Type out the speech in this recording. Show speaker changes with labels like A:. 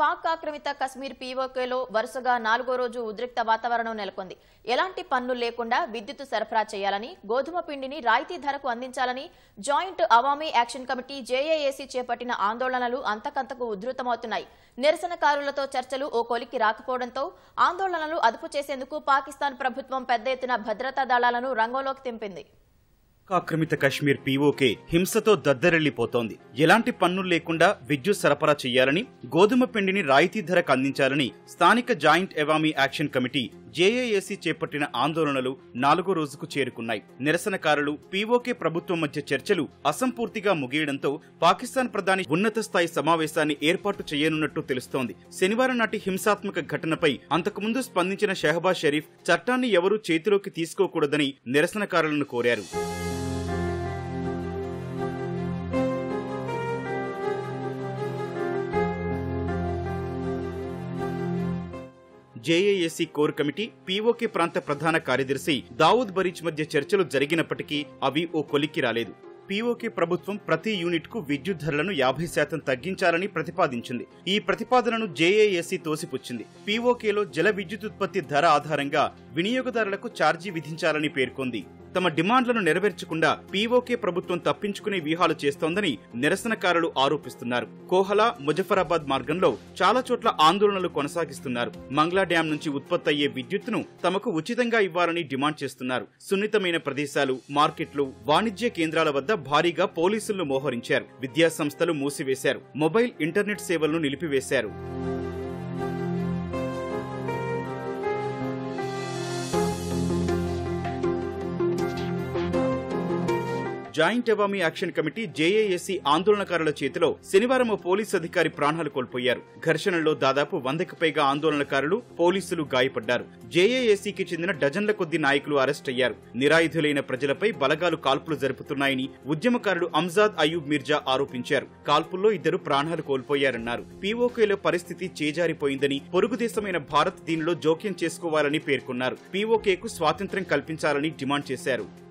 A: పాక్ ఆక్రమిత కశ్మీర్ పీఓకేలో వరుసగా నాలుగో రోజు ఉద్రిక్త వాతావరణం నెలకొంది. ఎలాంటి పన్నులు లేకుండా విద్యుత్ సరఫరా చేయాలని గోధుమ పిండిని రాయితీ ధరకు అందించాలని joint Awami action committee JAAC చేపట్టిన ఆందోళనలు అంతకంతకు ఉధృతమవుతున్నాయి. నిరసనకారులతో చర్చలు ఓ కొలికి రాకపోవడంతో ఆందోళనలు అదుపు చేసేందుకు పాకిస్తాన్ ప్రభుత్వం పెద్ద ఎత్తున భద్రతా దళాలను రంగంలోకి తెంపింది.
B: ఆక్రమిత కశ్మీర్ పీఓకే హింసతో దద్దరెళ్ళిపోతోంది ఎలాంటి పన్నులు లేకుండా విద్యుత్ సరఫరా చేయాలని గోధుమ పిండిని రాయితీ ధరకు అందించాలని స్థానిక joint Awami action committee JAAC చేపట్టిన ఆందోళనలు నాలుగో రోజుకు చేరుకున్నాయి. నిరసనకారులు పీఓకే ప్రభుత్వం మధ్య చర్చలు అసంపూర్తిగా ముగియడంతో పాకిస్తాన్ ప్రధాని ఉన్నత స్థాయి సమావేశాన్ని ఏర్పాటు చేయనున్నట్టు తెలుస్తోంది. శనివారం నాటి హింసాత్మక ఘటనపై అంతకుముందు స్పందించిన షెహబాజ్ షరీఫ్ చట్టాన్ని ఎవరూ చేతిలోకి తీసుకోకూడదని నిరసనకారులను కోరారు. జేఏఏసీ కోర్ కమిటీ పీఓకే ప్రాంత ప్రధాన కార్యదర్శి దావూద్ బరీచ్ మధ్య చర్చలు జరిగినప్పటికీ అవి ఓ కొలిక్కి రాలేదు. పీఓకే ప్రభుత్వం ప్రతి యూనిట్కు విద్యుత్ ధరలను యాభై శాతం తగ్గించాలని ప్రతిపాదించింది. ఈ ప్రతిపాదనను జేఏఎస్సీ తోసిపుచ్చింది. పీఓకేలో జల విద్యుత్ ఉత్పత్తి ధర ఆధారంగా వినియోగదారులకు ఛార్జీ విధించాలని పేర్కొంది. తమ డిమాండ్లను నెరవేర్చకుండా పీఓకే ప్రభుత్వం తప్పించుకునే వ్యూహాలు చేస్తోందని నిరసనకారులు ఆరోపిస్తున్నారు. కోహలా ముజఫరాబాద్ మార్గంలో చాలా చోట్ల ఆందోళనలు కొనసాగిస్తున్నారు. మంగ్లా డ్యాం నుంచి ఉత్పత్తి అయ్యే విద్యుత్తును తమకు ఉచితంగా ఇవ్వాలని డిమాండ్ చేస్తున్నారు. సున్నితమైన ప్రదేశాలు మార్కెట్లు వాణిజ్య కేంద్రాల వద్ద భారీగా పోలీసులను మోహరించారు. విద్యాసంస్థలు మూసివేశారు. మొబైల్ ఇంటర్నెట్ సేవలను నిలిపివేశారు. Joint Awami action committee JASC ఆందోళనకారుల చేతిలో శనివారం పోలీసు అధికారి ప్రాణాలు కోల్పోయారు. ఘర్షణలో దాదాపు వందకు పైగా ఆందోళనకారులు పోలీసులు గాయపడ్డారు. జేఏఏసీకి చెందిన డజన్ల కొద్ది నాయకులు అరెస్ట్ అయ్యారు. నిరాయుధులైన ప్రజలపై బలగాలు కాల్పులు జరుపుతున్నాయని ఉద్యమకారుడు అంజాద్ అయూబ్ మిర్జా ఆరోపించారు. కాల్పుల్లో ఇద్దరు ప్రాణాలు కోల్పోయారన్నారు. పీఓకేలో పరిస్థితి చేజారిపోయిందని పొరుగుదేశమైన భారత్ దీనిలో జోక్యం చేసుకోవాలని పేర్కొన్నారు. పీఓకేకు స్వాతంత్ర్యం కల్పించాలని డిమాండ్ చేశారు.